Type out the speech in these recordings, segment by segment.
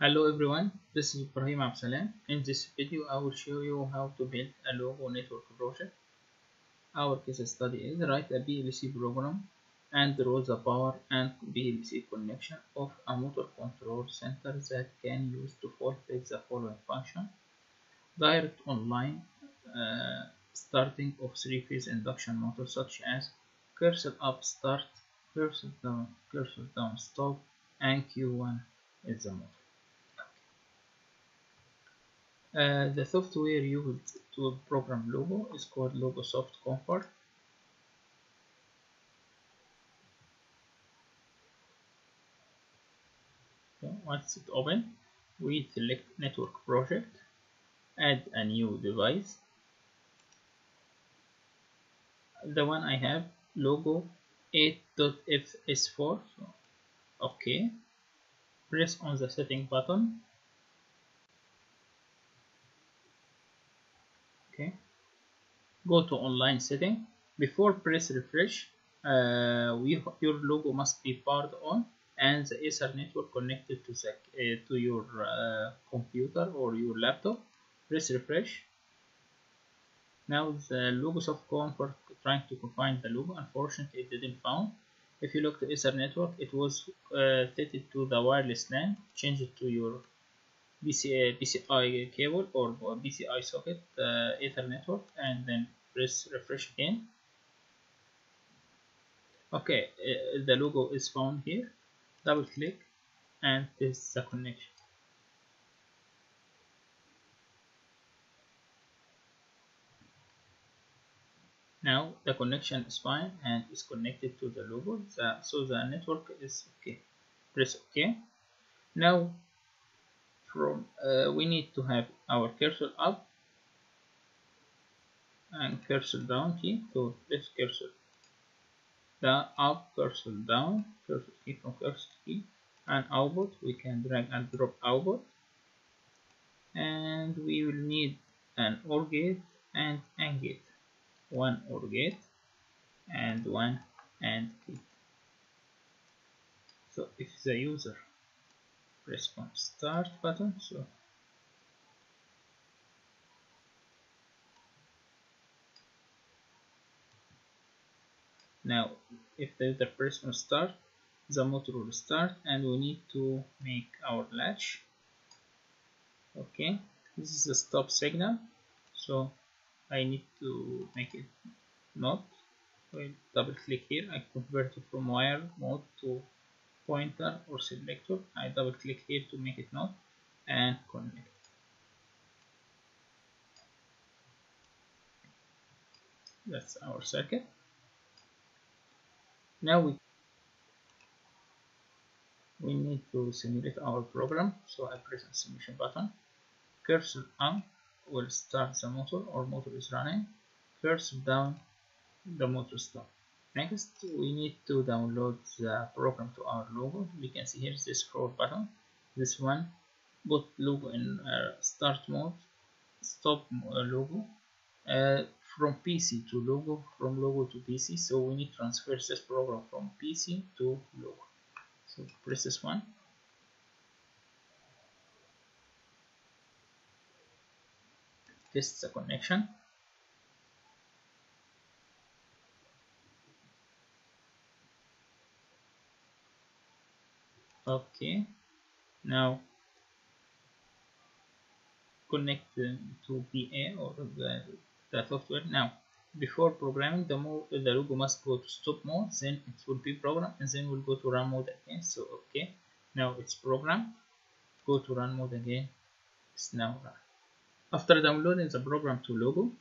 Hello everyone, this is Ibrahim Abdelsalam. In this video, I will show you how to build a logo network project. Our case study is write a PLC program and draw the power and PLC connection of a motor control center that can use to fulfill the following function. Direct online uh, starting of three-phase induction motor such as cursor up start, cursor down, cursor down stop, and Q1 is the motor. Uh, the software used to program logo is called Logosoft Comfort. Once it open, we select network project, add a new device. The one I have logo 8.fs4 so okay press on the setting button okay go to online setting. Before press refresh. Uh, we, your logo must be powered on and the Ether network connected to the uh, to your uh, computer or your laptop. Press refresh. Now the Logosoft Comfort trying to find the logo. Unfortunately it didn't found. If you look to Ether network it was uh, fitted to the wireless LAN change it to your BCI, BCI cable or BCI socket uh, Ether network and then press refresh again. Okay uh, the logo is found here. Double click and test the connection. Now the connection is fine and is connected to the logo. The, so the network is okay. Press ok. Now from uh, we need to have our cursor up and cursor down key so this cursor. The up cursor down cursor key from cursor key and output we can drag and drop output. And we will need an OR gate and AND gate. One OR gate and one AND gate. So if the user press on start button so now if the user press on start the motor will start and we need to make our latch. Okay this is the stop signal. So I need to make it not I double click here. I convert it from wire mode to pointer or selector. I double click here to make it not and connect. That's our circuit now we we need to simulate our program. So I press the simulation button. Cursor on will start the motor. Or motor is running. Cursor down the motor stop. Next we need to download the program to our logo. We can see here this scroll button. This one put logo in uh, start mode stop logo. Uh, from PC to logo from logo to PC so we need transfer this program from PC to logo. So press this one. Test the connection. Okay. Now connect to PA or the, the software. Now before programming the, mode, the logo must go to stop mode then it will be programmed and then we'll go to run mode again. So okay now it's programmed. Go to run mode again. It's now run. After downloading the program to logo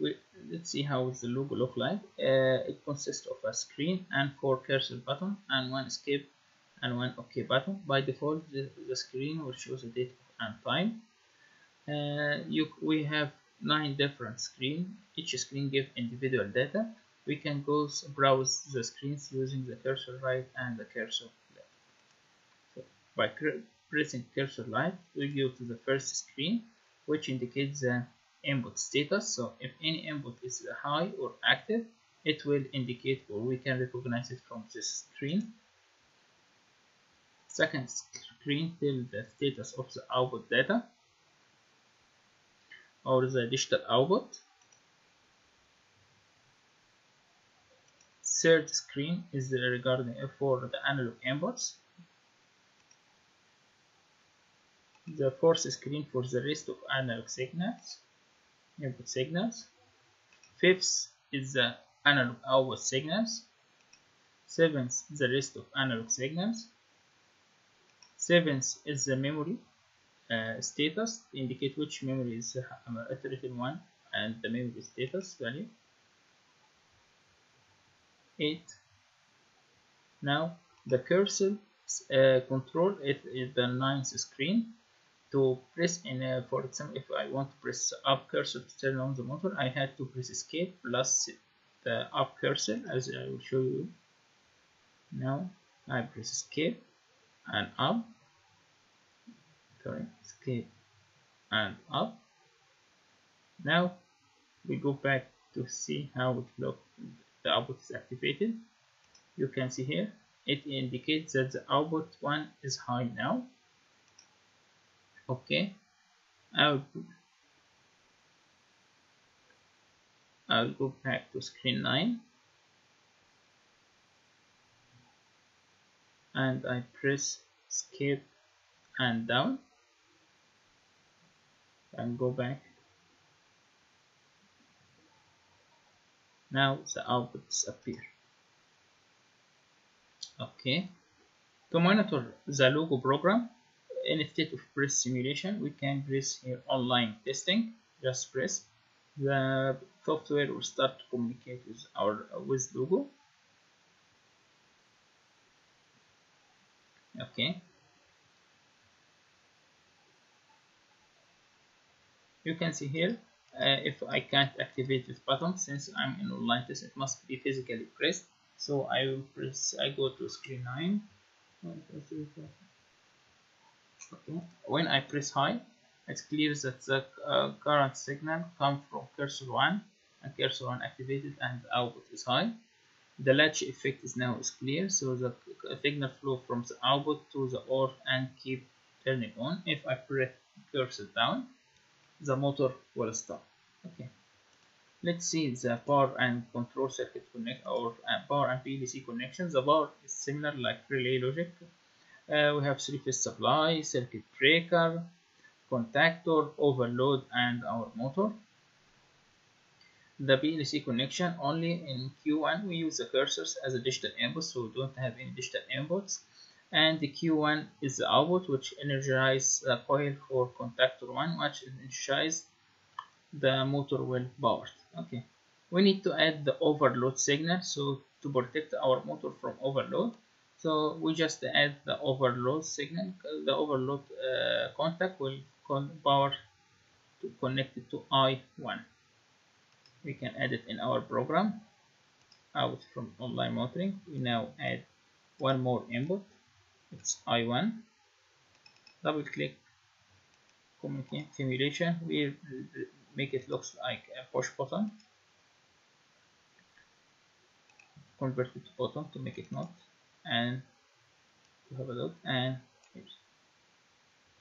we, let's see how the logo look like. Uh, it consists of a screen and four cursor button and one escape and one OK button. By default, the, the screen will show the date and time. Uh, you, we have nine different screens. Each screen gives individual data. We can go browse the screens using the cursor right and the cursor left. So by pressing cursor right, we go to the first screen, which indicates the input status. So if any input is high or active, it will indicate or we can recognize it from this screen second screen tell the status of the output data Oh, or the digital output. Third screen is regarding for the analog inputs. The fourth screen for the rest of analog signals input signals. Fifth is the analog output signals. Seventh the rest of analog signals. Seventh is the memory status indicate which memory is uh, iterative one and the memory status value. 8 now the cursor uh, control it is the ninth screen to press in a, for example if I want to press up cursor to turn on the motor I had to press escape plus the up cursor as I will show you. Now I press escape and up sorry escape. And up. Now we go back to see how it looks the output is activated. You can see here it indicates that the output one is high now. Okay. I'll I'll go back to screen 9 and I press skip and down and go back. Now the output disappear. Okay. To monitor the logo program instead of press simulation we can press here online testing. Just press. The software will start to communicate with our uh, with logo. Okay you can see here uh, if I can't activate this button since I'm in online test it must be physically pressed. So I will press I go to screen 9 okay. When I press high it clears that the uh, current signal come from cursor 1 and cursor 1 activated and the output is high. The latch effect is now is clear so the signal flow from the output to the OR and keep turning on. If I press cursor down the motor will stop. Okay. Let's see the power and control circuit connect or uh, power and PLC connections the power is similar like relay logic. Uh, we have three phase supply circuit breaker contactor overload and our motor. The PLC connection only in Q1 we use the cursors as a digital input so we don't have any digital inputs and the Q1 is the output which energizes the coil for contactor 1 which energizes the motor well powered. Okay. We need to add the overload signal so to protect our motor from overload. So we just add the overload signal. The overload uh, contact will call power to connect it to I1 we can add it in our program. Out from online motoring we now add one more input it's I1 double click. Communicate simulation. We make it looks like a push button. Convert it to button to make it not. And to have a look. And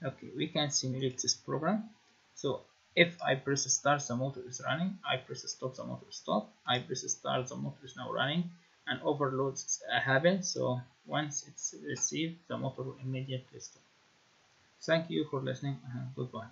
okay we can simulate this program. So if I press start the motor is running. I press stop the motor stop I press start the motor is now running and overloads happen so once it's received the motor will immediately stop. Thank you for listening and goodbye